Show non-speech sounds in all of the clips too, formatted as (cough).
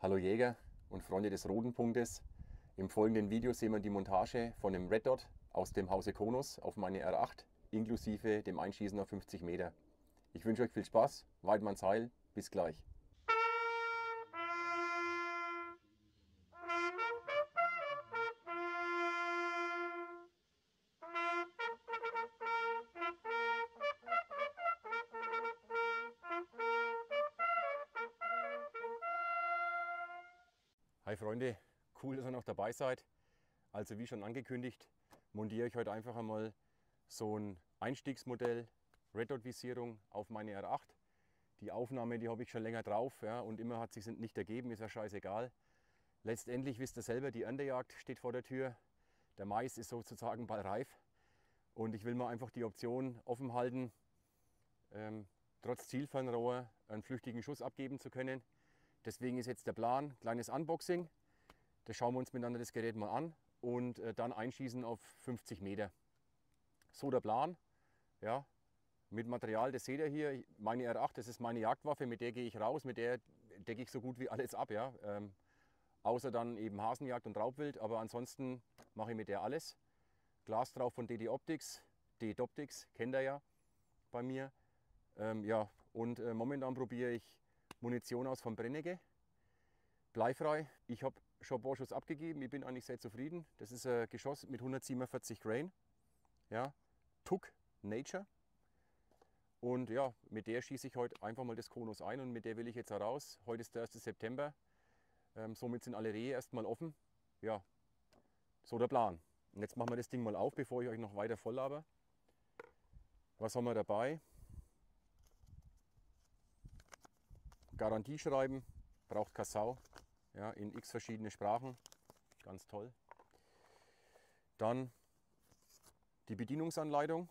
Hallo Jäger und Freunde des roten Punktes. Im folgenden Video sehen wir die Montage von dem Red Dot aus dem Hause Konus auf meine R8 inklusive dem Einschießen auf 50 Meter. Ich wünsche euch viel Spaß, Weidmanns Heil, bis gleich. Hi Freunde, cool, dass ihr noch dabei seid. Also wie schon angekündigt, montiere ich heute einfach einmal so ein Einstiegsmodell Red Dot Visierung auf meine R8. Die Aufnahme, die habe ich schon länger drauf ja, und immer hat sich nicht ergeben, ist ja scheißegal. Letztendlich wisst ihr selber, die Ernte steht vor der Tür. Der Mais ist sozusagen bald reif und ich will mal einfach die Option offen halten, ähm, trotz Zielfernrohr einen flüchtigen Schuss abgeben zu können. Deswegen ist jetzt der Plan, kleines Unboxing. Da schauen wir uns miteinander das Gerät mal an und äh, dann einschießen auf 50 Meter. So der Plan. Ja, mit Material, das seht ihr hier, meine R8, das ist meine Jagdwaffe, mit der gehe ich raus, mit der decke ich so gut wie alles ab. Ja. Ähm, außer dann eben Hasenjagd und Raubwild, aber ansonsten mache ich mit der alles. Glas drauf von DD Optics, D-Doptics, kennt ihr ja bei mir. Ähm, ja, und äh, momentan probiere ich Munition aus von Brennecke. Bleifrei. Ich habe schon ein paar Schuss abgegeben. Ich bin eigentlich sehr zufrieden. Das ist ein Geschoss mit 147 Grain. Ja, Tuck Nature. Und ja, mit der schieße ich heute einfach mal das Konus ein und mit der will ich jetzt heraus. Heute ist der 1. September. Ähm, somit sind alle Rehe erstmal offen. Ja, so der Plan. Und jetzt machen wir das Ding mal auf, bevor ich euch noch weiter voll laber. Was haben wir dabei? Garantie schreiben, braucht Kassau, ja, in x verschiedene Sprachen, ganz toll. Dann die Bedienungsanleitung,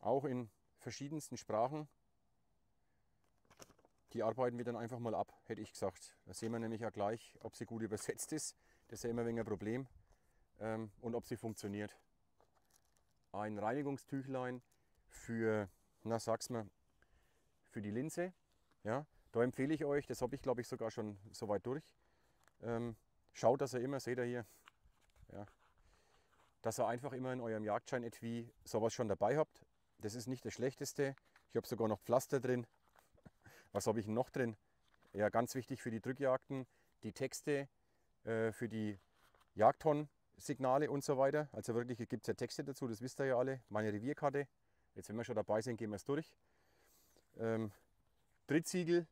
auch in verschiedensten Sprachen. Die arbeiten wir dann einfach mal ab, hätte ich gesagt. Da sehen wir nämlich ja gleich, ob sie gut übersetzt ist. Das ist ja immer ein Problem. Ähm, und ob sie funktioniert. Ein Reinigungstüchlein für, na sag's mal, für die Linse. Ja, da empfehle ich euch, das habe ich glaube ich sogar schon so weit durch. Ähm, schaut, dass ihr immer, seht ihr hier, ja, dass ihr einfach immer in eurem Jagdschein etwie sowas schon dabei habt. Das ist nicht das Schlechteste. Ich habe sogar noch Pflaster drin. (laughs) Was habe ich noch drin? Ja, ganz wichtig für die Drückjagden, die Texte äh, für die Jagdhorn-Signale und so weiter. Also wirklich gibt es ja Texte dazu, das wisst ihr ja alle. Meine Revierkarte. Jetzt, wenn wir schon dabei sind, gehen wir es durch ähm, Drittsiegel.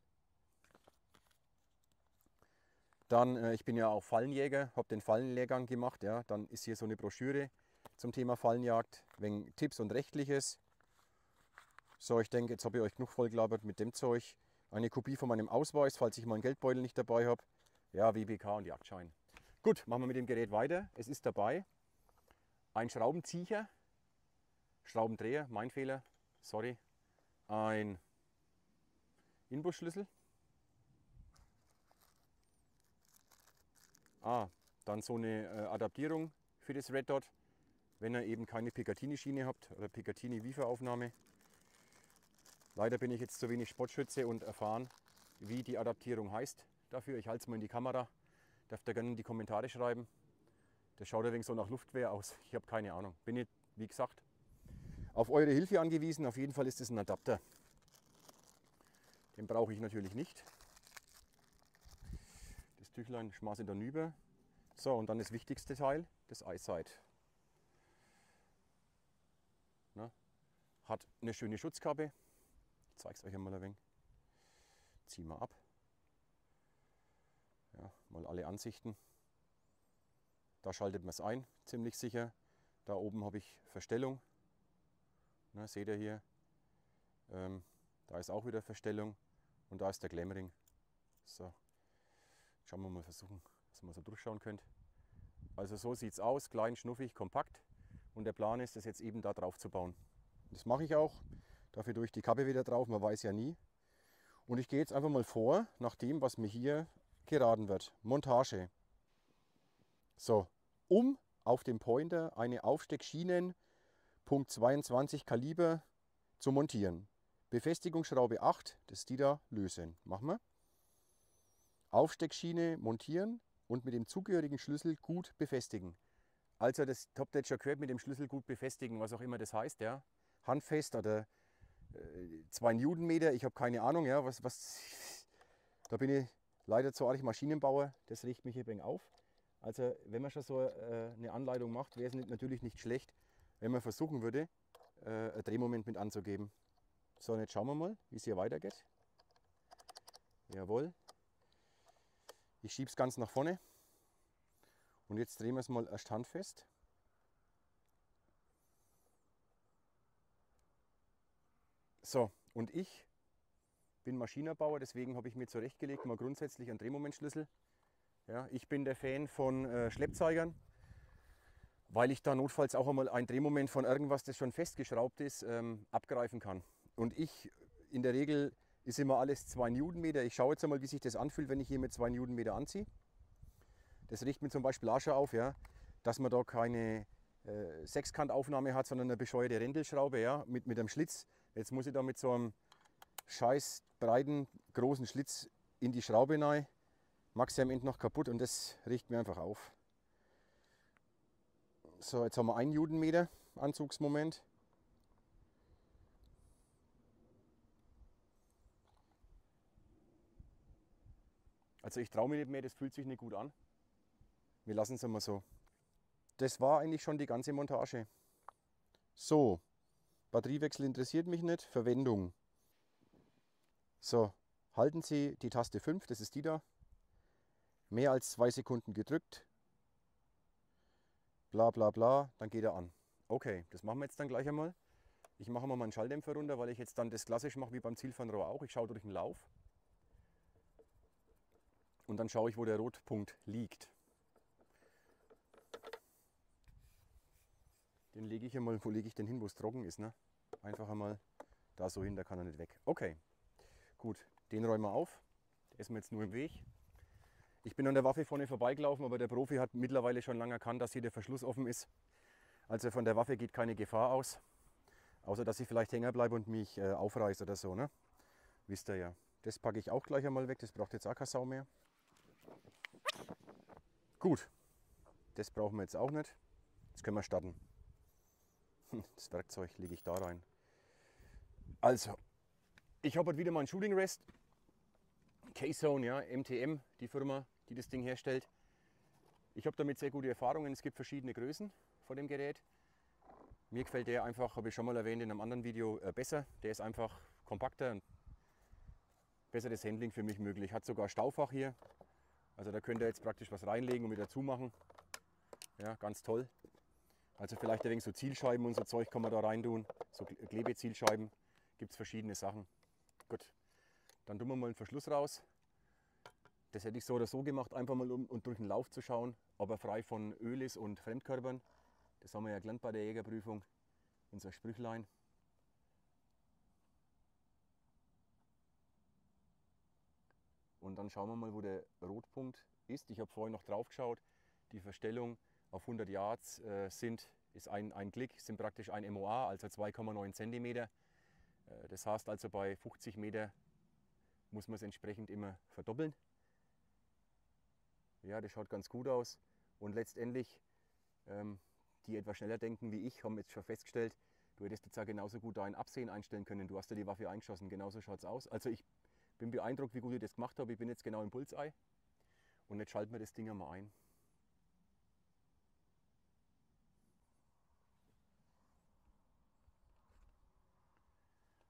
Dann, äh, ich bin ja auch Fallenjäger, habe den Fallenlehrgang gemacht. Ja. Dann ist hier so eine Broschüre zum Thema Fallenjagd, wegen Tipps und Rechtliches. So, ich denke, jetzt habe ich euch genug vollgelabert mit dem Zeug. Eine Kopie von meinem Ausweis, falls ich meinen Geldbeutel nicht dabei habe. Ja, WBK und Jagdschein. Gut, machen wir mit dem Gerät weiter. Es ist dabei ein Schraubenzieher, Schraubendreher, mein Fehler, sorry. Ein Inbusschlüssel. Ah, dann so eine äh, Adaptierung für das Red Dot, wenn ihr eben keine Picatinny-Schiene habt oder Picatinny-Wiefer-Aufnahme. Leider bin ich jetzt zu wenig Sportschütze und erfahren, wie die Adaptierung heißt dafür. Ich halte es mal in die Kamera. Dürft ihr gerne in die Kommentare schreiben. Das schaut wenig so nach Luftwehr aus. Ich habe keine Ahnung. Bin ich, wie gesagt, auf eure Hilfe angewiesen. Auf jeden Fall ist es ein Adapter. Den brauche ich natürlich nicht. Das Tüchlein schmaße ich dann über. So, und dann das wichtigste Teil, das Eyesight. Na, hat eine schöne Schutzkappe. Ich zeige es euch einmal ein wenig. Ziehen wir ab. Ja, mal alle Ansichten. Da schaltet man es ein, ziemlich sicher. Da oben habe ich Verstellung. Na, seht ihr hier. Ähm, da ist auch wieder Verstellung. Und da ist der Glammering. So, schauen wir mal versuchen, dass man so durchschauen könnt. Also so sieht es aus, klein, schnuffig, kompakt. Und der Plan ist, das jetzt eben da drauf zu bauen. Das mache ich auch. Dafür durch die Kappe wieder drauf, man weiß ja nie. Und ich gehe jetzt einfach mal vor, nach dem, was mir hier geraten wird. Montage. So, um auf dem Pointer eine Aufsteckschienen Punkt 22 Kaliber zu montieren Befestigungsschraube 8, das die da, lösen. Machen wir. Aufsteckschiene montieren und mit dem zugehörigen Schlüssel gut befestigen. Also das Top Thatcher gehört mit dem Schlüssel gut befestigen, was auch immer das heißt, ja. Handfest oder 2 äh, Newtonmeter, ich habe keine Ahnung, ja, was, was, (laughs) da bin ich leider zu arg Maschinenbauer, das regt mich hier auf. Also wenn man schon so äh, eine Anleitung macht, wäre es natürlich nicht schlecht, wenn man versuchen würde, äh, ein Drehmoment mit anzugeben. So, und jetzt schauen wir mal, wie es hier weitergeht. Jawohl. Ich schiebe es ganz nach vorne. Und jetzt drehen wir es mal erst handfest. So, und ich bin Maschinenbauer, deswegen habe ich mir zurechtgelegt, mal grundsätzlich einen Drehmomentschlüssel. Ja, ich bin der Fan von äh, Schleppzeigern, weil ich da notfalls auch einmal ein Drehmoment von irgendwas, das schon festgeschraubt ist, ähm, abgreifen kann. Und ich, in der Regel ist immer alles 2 Newtonmeter. Ich schaue jetzt einmal, wie sich das anfühlt, wenn ich hier mit 2 Newtonmeter anziehe. Das riecht mir zum Beispiel auch schon auf, ja, dass man da keine äh, Sechskantaufnahme hat, sondern eine bescheuerte Rändelschraube ja, mit, mit einem Schlitz. Jetzt muss ich da mit so einem scheiß breiten, großen Schlitz in die Schraube rein. Sie am Ende noch kaputt und das riecht mir einfach auf. So, jetzt haben wir 1 Newtonmeter Anzugsmoment. Also ich traue mir nicht mehr, das fühlt sich nicht gut an. Wir lassen es einmal so. Das war eigentlich schon die ganze Montage. So, Batteriewechsel interessiert mich nicht. Verwendung. So, halten Sie die Taste 5, das ist die da. Mehr als zwei Sekunden gedrückt. Bla bla bla, dann geht er an. Okay, das machen wir jetzt dann gleich einmal. Ich mache mal meinen Schalldämpfer runter, weil ich jetzt dann das klassisch mache wie beim Zielfernrohr auch. Ich schaue durch den Lauf. Und dann schaue ich, wo der Rotpunkt liegt. Den lege ich einmal, wo lege ich den hin, wo es trocken ist. Ne? Einfach einmal da so hin, da kann er nicht weg. Okay, gut, den räumen wir auf. Der ist mir jetzt nur im Weg. Ich bin an der Waffe vorne vorbeigelaufen, aber der Profi hat mittlerweile schon lange erkannt, dass hier der Verschluss offen ist. Also von der Waffe geht keine Gefahr aus. Außer dass ich vielleicht hängen bleibe und mich äh, aufreiße oder so. Ne? Wisst ihr ja. Das packe ich auch gleich einmal weg. Das braucht jetzt auch keine Sau mehr. Gut, das brauchen wir jetzt auch nicht. Jetzt können wir starten. Das Werkzeug lege ich da rein. Also, ich habe heute wieder mal einen Shooting Rest. K-Zone, ja, MTM, die Firma, die das Ding herstellt. Ich habe damit sehr gute Erfahrungen. Es gibt verschiedene Größen von dem Gerät. Mir gefällt der einfach, habe ich schon mal erwähnt in einem anderen Video, äh, besser. Der ist einfach kompakter und besseres Handling für mich möglich. Hat sogar Staufach hier. Also da könnt ihr jetzt praktisch was reinlegen und wieder zumachen. Ja, ganz toll. Also vielleicht ein wenig so Zielscheiben und so Zeug kann man da rein tun. So Klebezielscheiben. Gibt es verschiedene Sachen. Gut, dann tun wir mal einen Verschluss raus. Das hätte ich so oder so gemacht, einfach mal um und durch den Lauf zu schauen, ob er frei von Öl ist und Fremdkörpern. Das haben wir ja gelernt bei der Jägerprüfung. Unser Sprüchlein. Und dann schauen wir mal, wo der Rotpunkt ist. Ich habe vorhin noch drauf geschaut. Die Verstellung auf 100 Yards äh, sind, ist ein, ein Klick, sind praktisch ein MOA, also 2,9 cm. Äh, das heißt also bei 50 Meter muss man es entsprechend immer verdoppeln. Ja, das schaut ganz gut aus. Und letztendlich, ähm, die etwas schneller denken wie ich, haben jetzt schon festgestellt, du hättest jetzt ja genauso gut da ein Absehen einstellen können. Du hast ja die Waffe eingeschossen, genauso schaut es aus. Also ich bin beeindruckt, wie gut ich das gemacht habe. Ich bin jetzt genau im Bullseye. Und jetzt schalten wir das Ding einmal ein.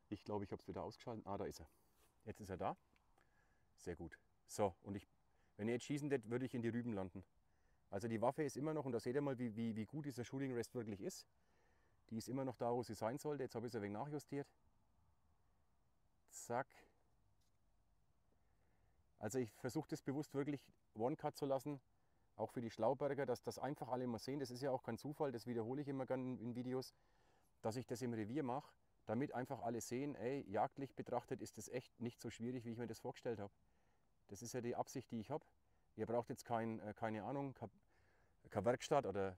Ich glaube, ich habe es wieder ausgeschaltet. Ah, da ist er. Jetzt ist er da. Sehr gut. So, und ich, wenn ihr jetzt schießen würdet, würde ich in die Rüben landen. Also die Waffe ist immer noch, und da seht ihr mal, wie, wie, wie gut dieser Shooting Rest wirklich ist. Die ist immer noch da, wo sie sein sollte. Jetzt habe ich es ein wenig nachjustiert. Zack. Also ich versuche das bewusst wirklich One-Cut zu lassen, auch für die Schlauberger, dass das einfach alle mal sehen. Das ist ja auch kein Zufall, das wiederhole ich immer gerne in Videos, dass ich das im Revier mache, damit einfach alle sehen, ey, jagdlich betrachtet ist das echt nicht so schwierig, wie ich mir das vorgestellt habe. Das ist ja die Absicht, die ich habe. Ihr braucht jetzt kein, äh, keine Ahnung, keine Werkstatt oder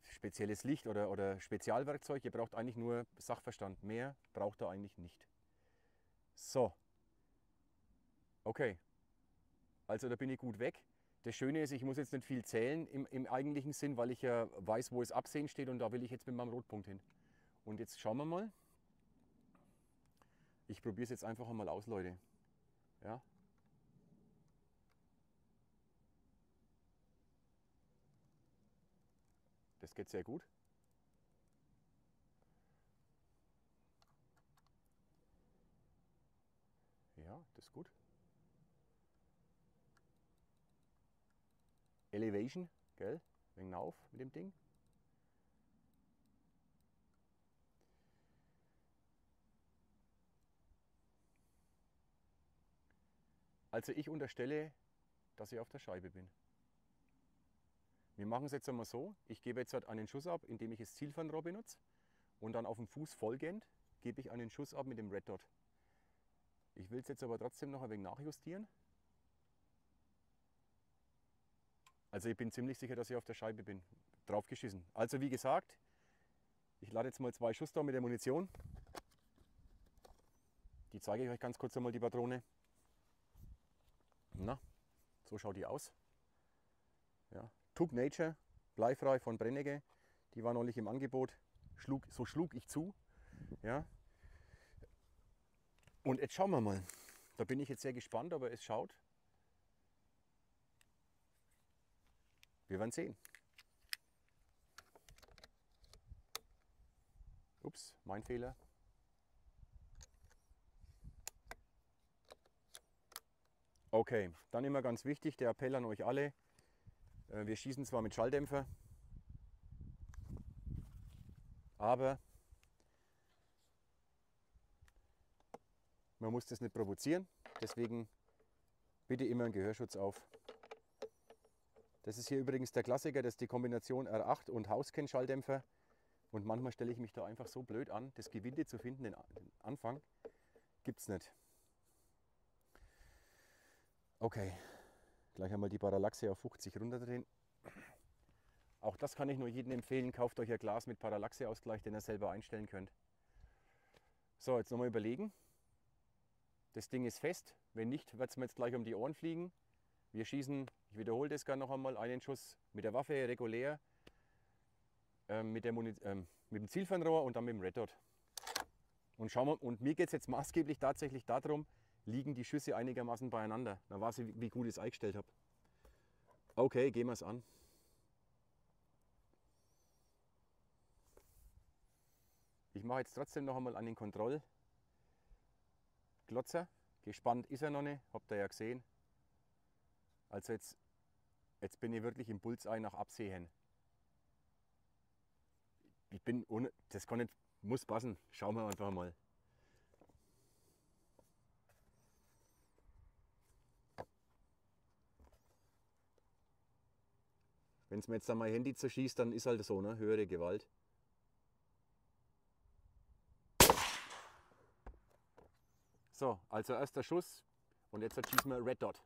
spezielles Licht oder, oder Spezialwerkzeug. Ihr braucht eigentlich nur Sachverstand. Mehr braucht ihr eigentlich nicht. So. Okay. Also da bin ich gut weg. Das Schöne ist, ich muss jetzt nicht viel zählen im, im eigentlichen Sinn, weil ich ja weiß, wo es Absehen steht und da will ich jetzt mit meinem Rotpunkt hin. Und jetzt schauen wir mal. Ich probiere es jetzt einfach einmal aus, Leute. Ja. Das geht sehr gut. Ja, das ist gut. Elevation, gell? Wegen auf mit dem Ding. Also ich unterstelle, dass ich auf der Scheibe bin. Wir machen es jetzt einmal so, ich gebe jetzt halt einen Schuss ab, indem ich das Zielfernrohr benutze und dann auf dem Fuß folgend gebe ich einen Schuss ab mit dem Red Dot. Ich will es jetzt aber trotzdem noch ein wenig nachjustieren. Also ich bin ziemlich sicher, dass ich auf der Scheibe bin. Draufgeschissen. Also wie gesagt, ich lade jetzt mal zwei Schuss da mit der Munition. Die zeige ich euch ganz kurz einmal, die Patrone. Na, so schaut die aus. Ja. Tug Nature, bleifrei von Brennecke. Die war neulich im Angebot. Schlug, so schlug ich zu. Ja. Und jetzt schauen wir mal. Da bin ich jetzt sehr gespannt, aber es schaut Wir werden sehen. Ups, mein Fehler. Okay, dann immer ganz wichtig, der Appell an euch alle. Äh, wir schießen zwar mit Schalldämpfer, aber man muss das nicht provozieren. Deswegen bitte immer einen Gehörschutz auf. Das ist hier übrigens der Klassiker, das ist die Kombination R8 und Hauskennschalldämpfer. Und manchmal stelle ich mich da einfach so blöd an, das Gewinde zu finden, den Anfang, gibt es nicht. Okay, gleich einmal die Parallaxe auf 50 runterdrehen. Auch das kann ich nur jedem empfehlen, kauft euch ein Glas mit Parallaxe-Ausgleich, den ihr selber einstellen könnt. So, jetzt nochmal überlegen. Das Ding ist fest, wenn nicht, wird es mir jetzt gleich um die Ohren fliegen. Wir schießen, ich wiederhole das gerne noch einmal, einen Schuss mit der Waffe regulär, ähm, mit, der ähm, mit dem Zielfernrohr und dann mit dem Red Dot. Und, schauen wir, und mir geht es jetzt maßgeblich tatsächlich darum, liegen die Schüsse einigermaßen beieinander. Dann weiß ich, wie gut ich es eingestellt habe. Okay, gehen wir es an. Ich mache jetzt trotzdem noch einmal einen Kontrollglotzer. Gespannt ist er noch nicht, habt ihr ja gesehen. Also jetzt, jetzt bin ich wirklich im Bullseye nach Absehen. Ich bin ohne, das kann nicht, muss passen. Schauen wir einfach mal. Wenn es mir jetzt dann mein Handy zerschießt, dann ist halt so, ne? Höhere Gewalt. So, also erster Schuss und jetzt schießen wir Red Dot.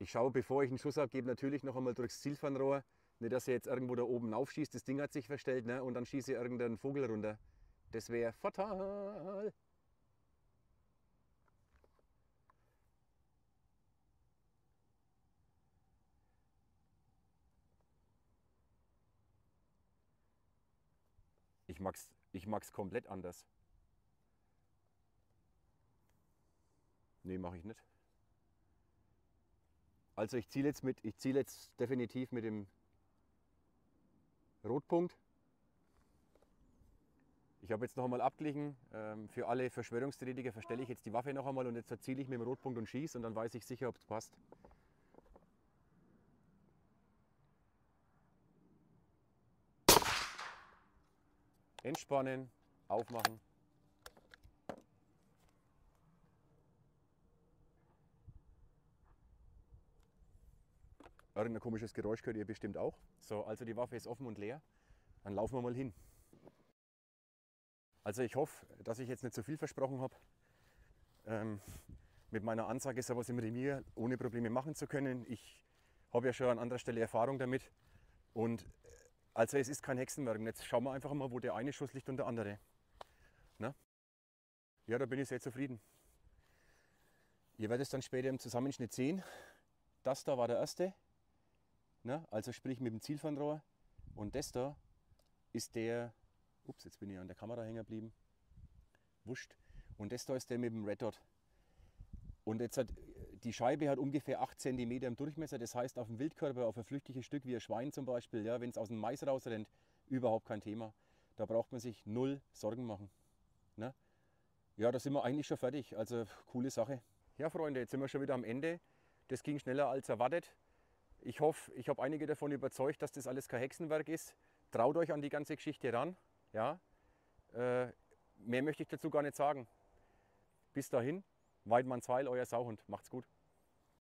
Ich schaue, bevor ich einen Schuss abgebe, natürlich noch einmal durchs Zielfernrohr. Nicht, dass er jetzt irgendwo da oben aufschießt, das Ding hat sich verstellt ne? und dann schieße ich irgendeinen Vogel runter. Das wäre fatal. Ich mag's, ich mag's komplett anders. Nee, mache ich nicht. Also ich ziele jetzt, mit, jetzt definitiv mit dem Rotpunkt. Ich habe jetzt noch einmal abgeglichen. Ähm, für alle Verschwörungstheoretiker verstelle ich jetzt die Waffe noch einmal und jetzt ziele ich mit dem Rotpunkt und schieße und dann weiß ich sicher, ob es passt. Entspannen, aufmachen. Irgendein komisches Geräusch gehört ihr bestimmt auch. So, also die Waffe ist offen und leer. Dann laufen wir mal hin. Also ich hoffe, dass ich jetzt nicht zu viel versprochen habe. Ähm, mit meiner Ansage sowas im Revier ohne Probleme machen zu können. Ich habe ja schon an anderer Stelle Erfahrung damit. Und äh, Also es ist kein Hexenwerk. Jetzt schauen wir einfach mal, wo der eine Schuss liegt und der andere. Na? Ja, da bin ich sehr zufrieden. Ihr werdet es dann später im Zusammenschnitt sehen. Das da war der erste, ne? also sprich mit dem Zielfernrohr. Und das da ist der, ups, jetzt bin ich an der Kamera hängen geblieben, wurscht. Und das da ist der mit dem Red Dot. Und jetzt hat, die Scheibe hat ungefähr 8 cm im Durchmesser, das heißt auf dem Wildkörper, auf ein flüchtiges Stück wie ein Schwein zum Beispiel, ja, wenn es aus dem Mais rausrennt, überhaupt kein Thema. Da braucht man sich null Sorgen machen. Ne? Ja, da sind wir eigentlich schon fertig, also coole Sache. Ja, Freunde, jetzt sind wir schon wieder am Ende. Das ging schneller als erwartet. Ich hoffe, ich habe einige davon überzeugt, dass das alles kein Hexenwerk ist. Traut euch an die ganze Geschichte ran. Ja? Äh, mehr möchte ich dazu gar nicht sagen. Bis dahin, Weidmanns Weil, euer Sauhund. Macht's gut.